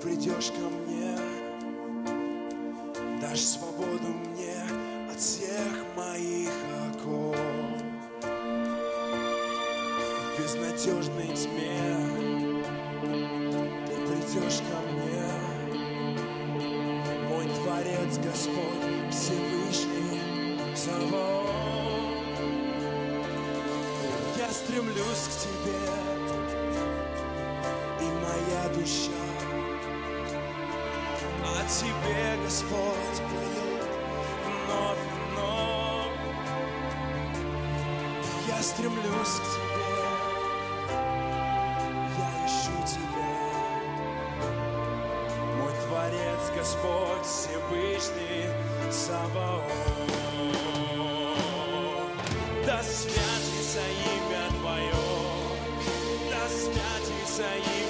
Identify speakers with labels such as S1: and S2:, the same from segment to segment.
S1: придешь ко мне, дашь свободу мне от всех моих оков. В безнадежной тьме ты придешь ко мне, мой Творец Господь Всевышний Саваоф. Я стремлюсь к тебе, тебе, Господь, поет вновь и вновь. Я стремлюсь к тебе, я ищу тебя, мой Творец, Господь Всевышний Саваоф. Да святится имя Твое, да святится имя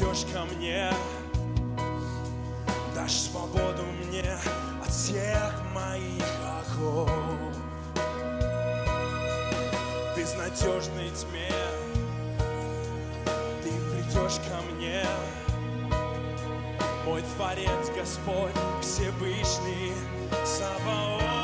S1: придешь ко мне Дашь свободу мне от всех моих оков. Безнадежной тьме Ты придешь ко мне. Мой Творец Господь Всевышний Саваоф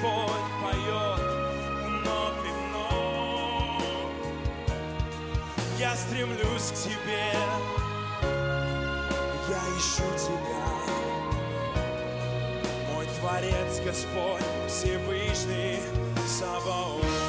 S1: Господь, поет вновь и вновь. Я стремлюсь к тебе, я ищу тебя, мой Творец, Господь, Всевышний Саваоф.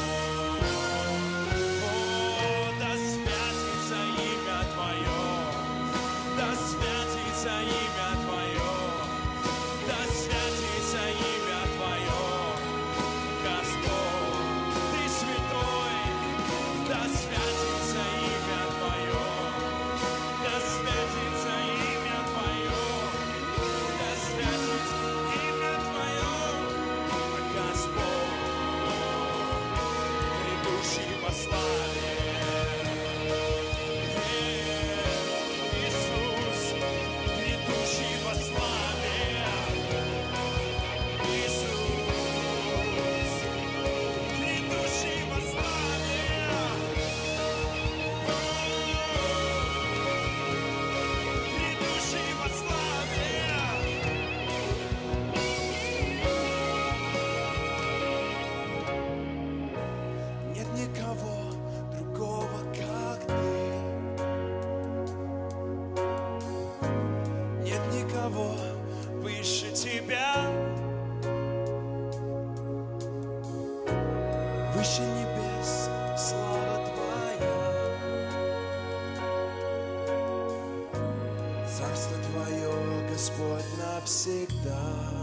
S1: нет никого другого, как ты. Нет никого выше тебя, выше небес, слава Твоя. Царство Твое, Господь, навсегда.